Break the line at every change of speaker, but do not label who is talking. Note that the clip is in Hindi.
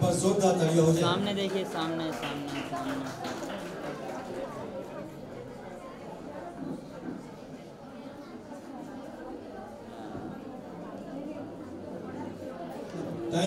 एक बार जोरदार तालियाँ हो जाए
सामने देखिए सामने सामने सामने।